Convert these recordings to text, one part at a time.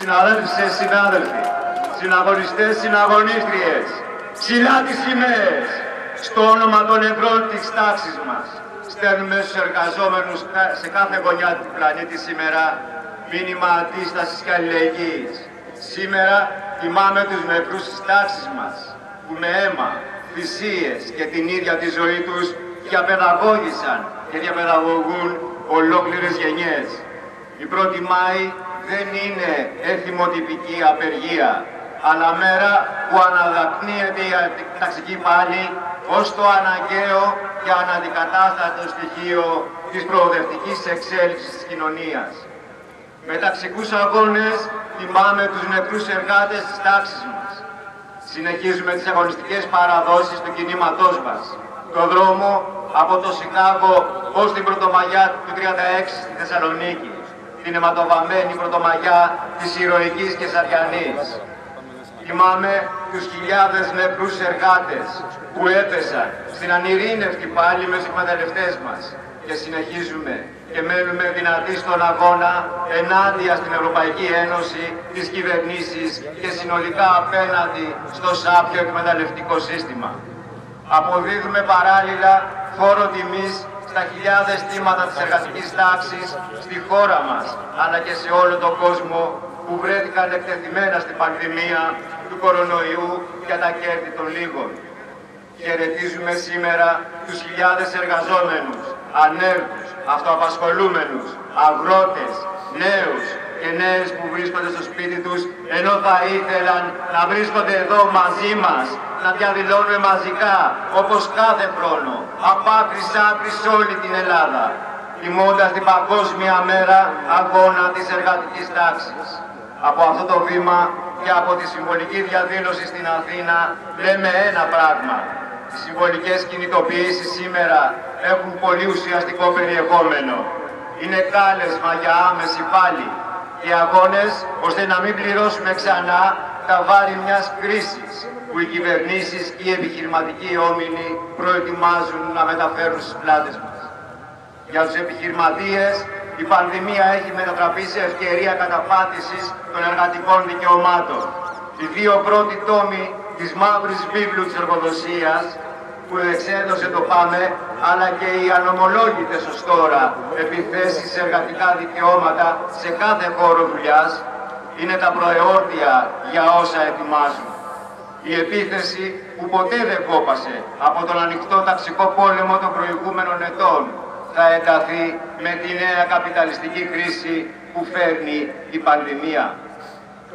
Συναδέλφισες, συνάδελφοι, συναγωνιστές, συναγωνίστριες, ψηλά τις σημαίες, στο όνομα των ευρών της τάξης μας, στέλνουμε στους εργαζόμενους σε κάθε γωνιά του πλανήτη σήμερα μήνυμα αντίστασης και αλληλεγγύης. Σήμερα τιμάμε τους νεκρούς της τάξης μας, που με αίμα, θυσίες και την ίδια τη ζωή τους διαπαιδαγώγησαν και διαπαιδαγωγούν ολόκληρες γενιές. Η 1η Μάη δεν είναι εθιμοτυπική απεργία, αλλά μέρα που αναδαπνύεται η ταξική πάλι ως το αναγκαίο και αναντικατάστατο στοιχείο της προοδευτικής εξέλιξης της κοινωνίας. Με ταξικούς αγώνες τιμάμε τους νεκρούς εργάτες της τάξης μας. Συνεχίζουμε τις αγωνιστικές παραδόσεις του κινήματός μας. Το δρόμο από το Σικάγο ως την Πρωτομαγιά του 36 στη Θεσσαλονίκη την αιματοβαμμένη πρωτομαγιά της ηρωικής και σαριανής. Θυμάμαι τους χιλιάδες νεκρούς εργάτες που έπεσαν στην ανηρήνευτη πάλι μες τους εκμεταλλευτές μας και συνεχίζουμε και μένουμε δυνατοί στον αγώνα ενάντια στην Ευρωπαϊκή Ένωση, τις κυβερνήσεις και συνολικά απέναντι στο σάπιο εκμεταλλευτικό σύστημα. Αποδίδουμε παράλληλα φόρο τιμής στα χιλιάδες θύματα της εργατικής τάξης στη χώρα μας, αλλά και σε όλο τον κόσμο που βρέθηκαν εκτεθειμένα στην πανδημία του κορονοϊού για τα κέρδη των λίγων. Χαιρετίζουμε σήμερα τους χιλιάδες εργαζόμενους, ανέργους, αυτοαπασχολούμενους, αγρότες, νέους και νέες που βρίσκονται στο σπίτι τους ενώ θα ήθελαν να βρίσκονται εδώ μαζί μας να διαδηλώνουμε μαζικά, όπως κάθε χρόνο, από άκρη σ' άκρη σε όλη την Ελλάδα, τιμώντας την Παγκόσμια Μέρα Αγώνα της Εργατικής Τάξης. Από αυτό το βήμα και από τη συμβολική διαδήλωση στην Αθήνα λέμε ένα πράγμα. Οι συμβολικές κινητοποιήσεις σήμερα έχουν πολύ ουσιαστικό περιεχόμενο. Είναι κάλεσμα για άμεση πάλι οι αγώνες ώστε να μην πληρώσουμε ξανά τα βάρη μιας κρίσης που οι κυβερνήσεις και οι επιχειρηματικοί όμιλοι προετοιμάζουν να μεταφέρουν στις πλάτες μας. Για τους επιχειρηματίες η πανδημία έχει μετατραπεί σε ευκαιρία καταπάτησης των εργατικών δικαιωμάτων. Οι δύο πρώτοι τόμοι της μαύρης βίβλου της εργοδοσίας που εξέδωσε το ΠΑΜΕ, αλλά και οι ανομολόγητες ως τώρα επιθέσεις σε εργατικά δικαιώματα σε κάθε χώρο δουλειάς, είναι τα προεόρτια για όσα ετοιμάζουν. Η επίθεση που ποτέ δεν κόπασε από τον ανοιχτό ταξικό πόλεμο των προηγούμενων ετών θα ενταθεί με τη νέα καπιταλιστική κρίση που φέρνει η πανδημία.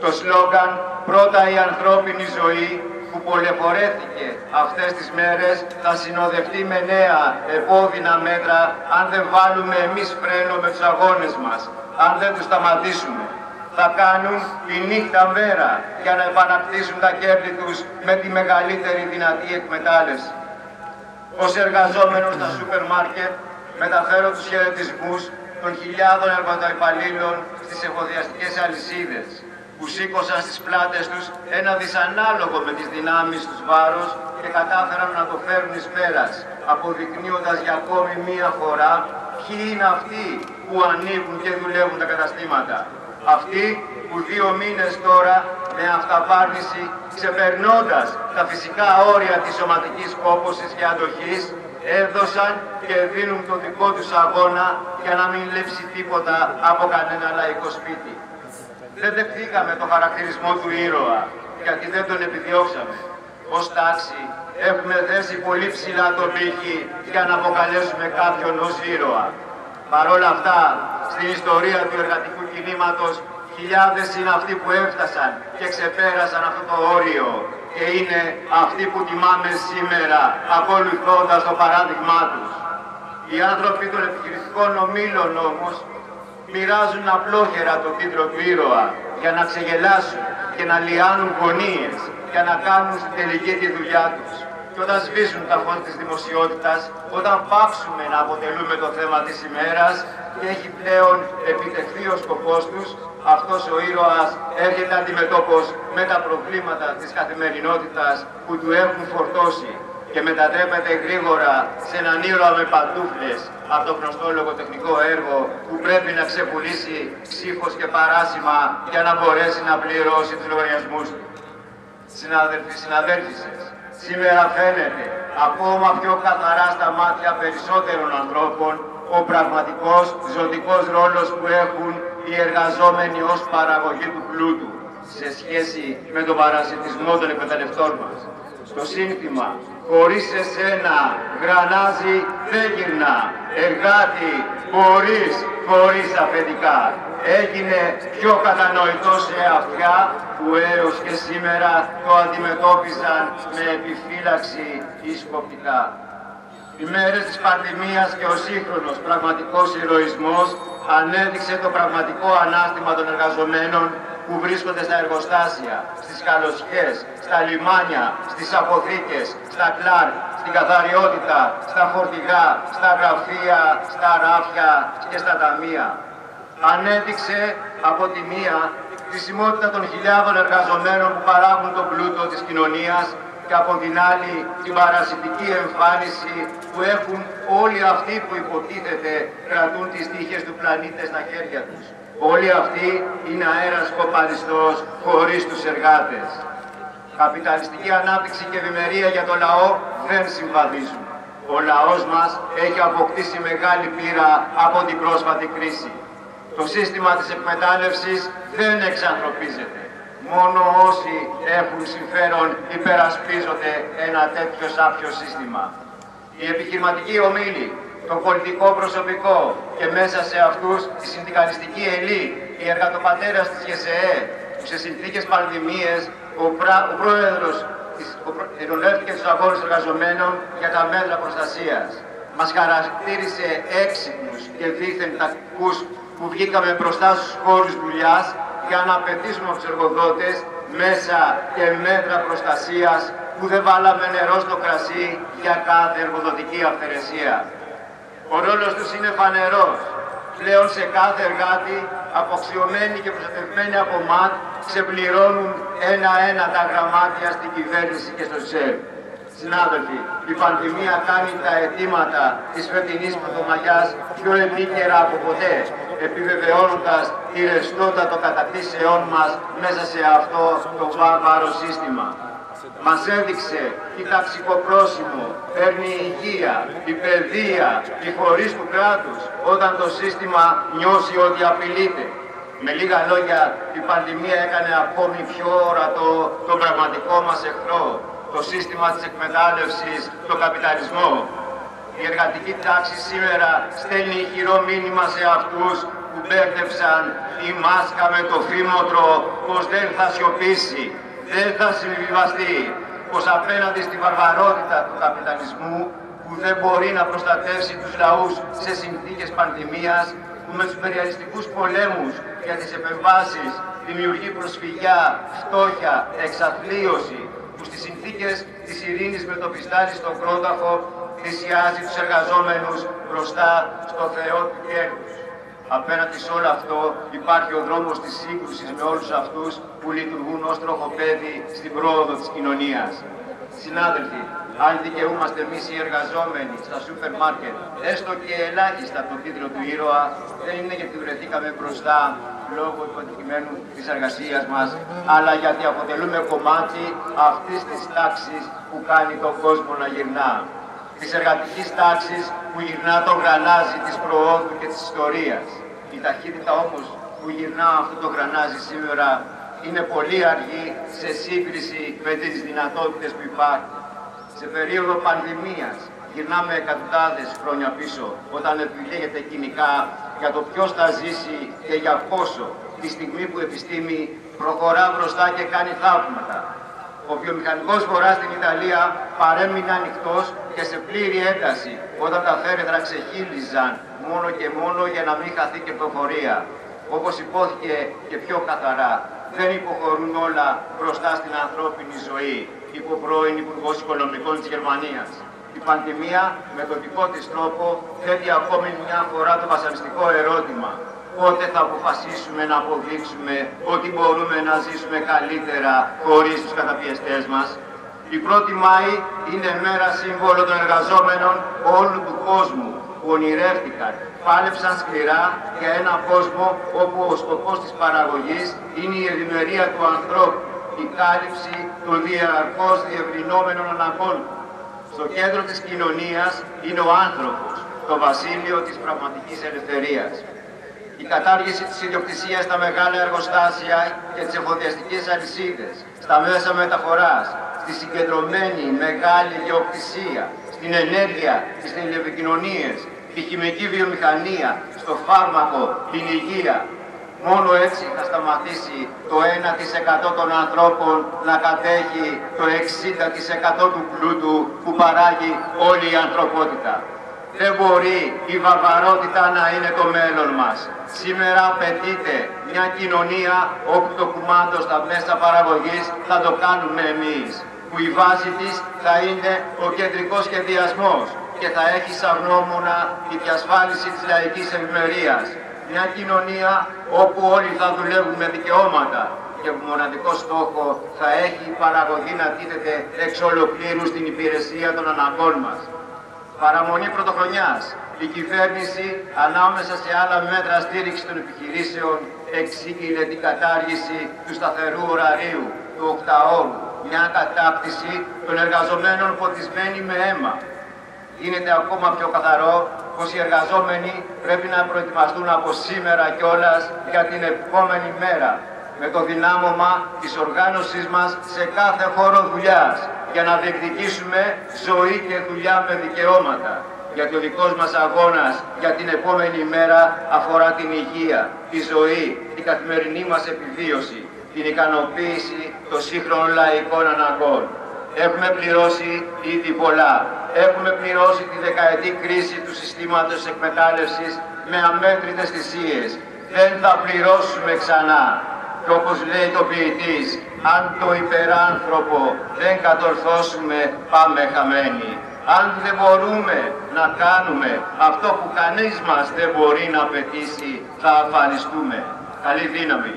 Το σλόγγαν «Πρώτα η ανθρώπινη ζωή» που πολεφορέθηκε αυτές τις μέρες θα συνοδευτεί με νέα επώδυνα μέτρα αν δεν βάλουμε εμείς φρένο με τους αγώνες μας, αν δεν τους σταματήσουμε θα κάνουν τη νύχτα μέρα για να επανακτήσουν τα κέρδη τους με τη μεγαλύτερη δυνατή εκμετάλλευση. Ως εργαζόμενος στα σούπερ μάρκετ μεταφέρω τους χαιρετισμούς των χιλιάδων εργατοϊπαλλήλων στις εφοδιαστικές αλυσίδες που σήκωσαν στις πλάτες τους ένα δυσανάλογο με τις δυνάμεις τους βάρος και κατάφεραν να το φέρουν εις πέρας, αποδεικνύοντας για ακόμη μία φορά ποιοι είναι αυτοί που ανοίγουν και δουλεύουν τα καταστήματα. Αυτοί που δύο μήνες τώρα με αυταπάρνηση ξεπερνώντας τα φυσικά όρια της σωματικής κόπωσης και αντοχής έδωσαν και δίνουν το δικό τους αγώνα για να μην λείψει τίποτα από κανένα λαϊκό σπίτι. Δεν δεχτήκαμε το χαρακτηρισμό του ήρωα, γιατί δεν τον επιδιώξαμε. Ως τάξη έχουμε θέσει πολύ ψηλά τον πύχη για να αποκαλέσουμε κάποιον ως ήρωα. Παρ' όλα αυτά, στην ιστορία του εργατικού κινήματος, χιλιάδες είναι αυτοί που έφτασαν και ξεπέρασαν αυτό το όριο και είναι αυτοί που τιμάμε σήμερα, ακολουθώντας το παράδειγμά τους. Οι άνθρωποι των επιχειρητικών ομίλων όμως μοιράζουν απλόχερα το τίτλο του ήρωα για να ξεγελάσουν και να λιάνουν γωνίες για να κάνουν στην τελική τη δουλειά τους και όταν σβήσουν τα φώτα της δημοσιότητας, όταν πάψουμε να αποτελούμε το θέμα της ημέρας και έχει πλέον επιτευχθεί ο σκοπός τους, αυτός ο ήρωας έρχεται αντιμετώπος με τα προβλήματα της καθημερινότητας που του έχουν φορτώσει και μετατρέπεται γρήγορα σε έναν ήρωα με παντούφλες από το γνωστό λογοτεχνικό έργο που πρέπει να ξεπουλήσει ψήφος και παράσημα για να μπορέσει να πληρώσει τους λογαριασμούς του. Συνάδελφοι, συναδέλφισες, σήμερα φαίνεται ακόμα πιο καθαρά στα μάτια περισσότερων ανθρώπων ο πραγματικός ζωτικός ρόλος που έχουν οι εργαζόμενοι ως παραγωγή του πλούτου σε σχέση με τον παρασιτισμό των εκμεταλλευτών μας. Το σύνθημα «Χωρίς εσένα γρανάζει δεν γυρνά, εργάτη χωρίς, χωρίς αφεντικά» έγινε πιο κατανοητός σε αυτιά που έως και σήμερα το αντιμετώπιζαν με επιφύλαξη ή σκοπτικά. Οι μέρες της πανδημίας και ο σύγχρονος πραγματικός ηρωισμός ανέδειξε το πραγματικό ανάστημα των εργαζομένων που βρίσκονται στα εργοστάσια, στις καλοσχές, στα λιμάνια, στις αποθήκες, στα κλάρ, στην καθαριότητα, στα φορτηγά, στα γραφεία, στα ράφια και στα ταμεία. Ανέδειξε από τη μία τη σημότητα των χιλιάδων εργαζομένων που παράγουν τον πλούτο της κοινωνίας και από την άλλη την παρασιτική εμφάνιση που έχουν όλοι αυτοί που υποτίθεται κρατούν τις τύχες του πλανήτη στα χέρια τους. Όλοι αυτοί είναι αέρας κοπαριστός χωρίς τους εργάτες. Καπιταλιστική ανάπτυξη και ευημερία για το λαό δεν συμβαδίζουν. Ο λαός μας έχει αποκτήσει μεγάλη πείρα από την πρόσφατη κρίση. Το σύστημα της εκμετάλλευσης δεν εξανθρωπίζεται. Μόνο όσοι έχουν συμφέρον υπερασπίζονται ένα τέτοιο σάπιο σύστημα. Η επιχειρηματική ομίλη, το πολιτικό προσωπικό και μέσα σε αυτούς η συνδικαλιστική ελίτ, οι εργατοπατέρας της ΓΕΣΕΕ, που σε συνθήκες πανδημίες ο, πρα, ο πρόεδρος ενολεύτηκε τους αγώνες εργαζομένων για τα μέτρα προστασίας. Μας χαρακτήρισε έξυπνους και δίθεν τακτικούς που βγήκαμε μπροστά στους χώρους δουλειάς για να απαιτήσουμε από τους εργοδότες μέσα και μέτρα προστασίας που δεν βάλαμε νερό στο κρασί για κάθε εργοδοτική αυθαιρεσία. Ο ρόλος τους είναι φανερός. Πλέον σε κάθε εργάτη, αποξιωμένοι και προστατευμένοι από ΜΑΤ, ξεπληρώνουν ένα-ένα τα γραμμάτια στην κυβέρνηση και στο ΣΕΒ. Συνάδελφοι, η πανδημία κάνει τα αιτήματα της φετινής πρωτομαγιάς πιο επίκαιρα από ποτέ, επιβεβαιώνοντας τη ρευστότητα των κατακτήσεών μας μέσα σε αυτό το βάρβαρο σύστημα. Μας έδειξε τι ταξικό πρόσημο παίρνει η υγεία, η παιδεία, οι φορείς του κράτους όταν το σύστημα νιώσει ότι απειλείται. Με λίγα λόγια, η πανδημία έκανε ακόμη πιο ορατό τον πραγματικό μας εχθρό, το σύστημα της εκμετάλλευσης, τον καπιταλισμό. Η εργατική τάξη σήμερα στέλνει ηχηρό μήνυμα σε αυτούς που μπέρδεψαν η μάσκα με το φήμοτρο πως δεν θα σιωπήσει, δεν θα συμβιβαστεί, πως απέναντι στη βαρβαρότητα του καπιταλισμού που δεν μπορεί να προστατεύσει τους λαούς σε συνθήκες πανδημίας, που με τους περιαλιστικούς πολέμους για τις επεμβάσεις δημιουργεί προσφυγιά, φτώχεια, εξαθλίωση, που στις συνθήκες της ειρήνης με το πιστάρι στον κρόταφο θυσιάζει τους εργαζόμενους μπροστά στο Θεό του κέρδους. Απέναντι σε όλο αυτό υπάρχει ο δρόμος της σύγκρουσης με όλους αυτούς που λειτουργούν ως τροχοπέδι στην πρόοδο της κοινωνίας. Συνάδελφοι, αν δικαιούμαστε εμείς οι εργαζόμενοι στα σούπερ μάρκετ, έστω και ελάχιστα τον τίτλο του ήρωα, δεν είναι γιατί βρεθήκαμε μπροστά λόγω του αντικειμένου της εργασίας μας, αλλά γιατί αποτελούμε κομμάτι αυτής της τάξης που κάνει τον κόσμο να γυρνά. Της εργατικής τάξης που γυρνά το γρανάζι της προόδου και της ιστορίας. Η ταχύτητα όμως που γυρνά αυτό το γρανάζι σήμερα είναι πολύ αργή σε σύγκριση με τις δυνατότητες που υπάρχουν. Σε περίοδο πανδημίας γυρνάμε εκατοντάδες χρόνια πίσω όταν επιλέγεται κοινικά για το ποιος θα ζήσει και για πόσο τη στιγμή που η επιστήμη προχωρά μπροστά και κάνει θαύματα. Ο βιομηχανικός βορράς στην Ιταλία παρέμεινε ανοιχτός και σε πλήρη ένταση όταν τα φέρετρα ξεχύλιζαν μόνο και μόνο για να μην χαθεί και προφορία. Όπως υπόθηκε και πιο καθαρά, δεν υποχωρούν όλα μπροστά στην ανθρώπινη ζωή, είπε ο πρώην Υπουργός Οικονομικών της Γερμανίας. Η πανδημία με τον δικό της τρόπο θέτει ακόμη μια φορά το βασανιστικό ερώτημα. Πότε θα αποφασίσουμε να αποδείξουμε ότι μπορούμε να ζήσουμε καλύτερα χωρίς τους καταπιεστές μας; Η Η 1η Μάη είναι μέρα σύμβολο των εργαζόμενων όλου του κόσμου που ονειρεύτηκαν, πάλεψαν σκληρά για ένα κόσμο όπου ο σκοπός της παραγωγής είναι η ευημερία του ανθρώπου, η κάλυψη των διαρκώς διευρυνόμενων αναγκών. Στο κέντρο της κοινωνίας είναι ο άνθρωπος, το βασίλειο της πραγματικής ελευθερίας. Η κατάργηση της ιδιοκτησίας στα μεγάλα εργοστάσια και τις εφοδιαστικές αλυσίδες, στα μέσα μεταφοράς, στη συγκεντρωμένη μεγάλη ιδιοκτησία, στην ενέργεια, στις τηλεπικοινωνίες, τη χημική βιομηχανία, στο φάρμακο, την υγεία. Μόνο έτσι θα σταματήσει το 1% των ανθρώπων να κατέχει το 60% του πλούτου που παράγει όλη η ανθρωπότητα. Δεν μπορεί η βαβαρότητα να είναι το μέλλον μας. Σήμερα απαιτείται μια κοινωνία όπου το κουμάντο στα μέσα παραγωγής θα το κάνουμε εμείς, που η βάση της θα είναι ο κεντρικός σχεδιασμός και θα έχει σαν γνώμονα τη διασφάλιση της λαϊκής ευημερίας. Μια κοινωνία όπου όλοι θα δουλεύουν με δικαιώματα και που μοναδικό στόχο θα έχει η παραγωγή να τίθεται εξ ολοκλήρου στην υπηρεσία των αναγκών μας. Παραμονή πρωτοχρονιάς. Η κυβέρνηση ανάμεσα σε άλλα μέτρα στήριξης των επιχειρήσεων εξήγηλε την κατάργηση του σταθερού ωραρίου, του οκταώρου, μια κατάκτηση των εργαζομένων ποτισμένη με αίμα. Γίνεται ακόμα πιο καθαρό πως οι εργαζόμενοι πρέπει να προετοιμαστούν από σήμερα κιόλας για την επόμενη μέρα με το δυνάμωμα της οργάνωσής μας σε κάθε χώρο δουλειάς για να διεκδικήσουμε ζωή και δουλειά με δικαιώματα. Γιατί ο δικός μας αγώνας για την επόμενη μέρα αφορά την υγεία, τη ζωή, την καθημερινή μας επιβίωση, την ικανοποίηση των σύγχρονων λαϊκών αναγκών. Έχουμε πληρώσει ήδη πολλά. Έχουμε πληρώσει τη δεκαετή κρίση του συστήματος εκμετάλλευσης με αμέτρητες θυσίες. Δεν θα πληρώσουμε ξανά. Και όπως λέει το ποιητής, αν το υπεράνθρωπο δεν κατορθώσουμε, πάμε χαμένοι. Αν δεν μπορούμε να κάνουμε αυτό που κανείς μας δεν μπορεί να πετύσει, θα αφανιστούμε. Καλή δύναμη.